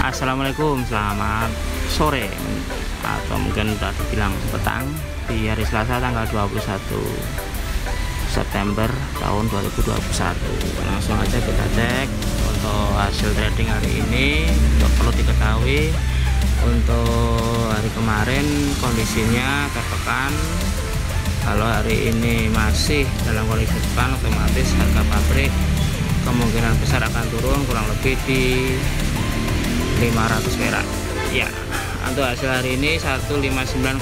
Assalamualaikum selamat sore. Atau mungkin udah dibilang petang di hari Selasa tanggal 21 September tahun 2021 langsung aja kita cek untuk hasil trading hari ini. Untuk perlu diketahui untuk hari kemarin kondisinya tertekan. Kalau hari ini masih dalam kondisi tekan otomatis harga pabrik kemungkinan besar akan turun kurang lebih di 500 perak. Ya untuk hasil hari ini 159,4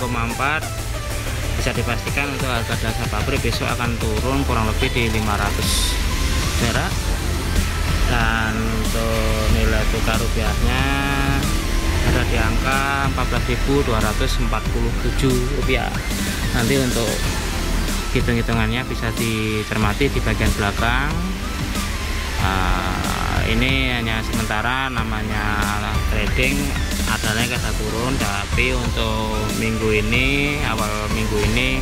bisa dipastikan untuk harga dasar pabrik besok akan turun kurang lebih di 500 perak. Dan untuk nilai tukar rupiahnya ada di angka 14.247 rupiah. Nanti untuk hitung-hitungannya bisa dicermati di bagian belakang ini hanya sementara namanya trading adanya kata turun tapi untuk minggu ini awal minggu ini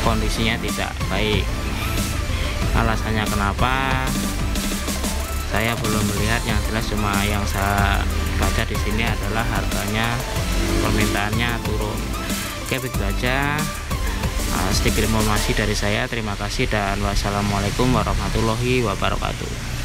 kondisinya tidak baik. Alasannya kenapa? Saya belum melihat yang jelas cuma yang saya baca di sini adalah harganya permintaannya turun. Oke begitu aja uh, sedikit informasi dari saya. Terima kasih dan wassalamualaikum warahmatullahi wabarakatuh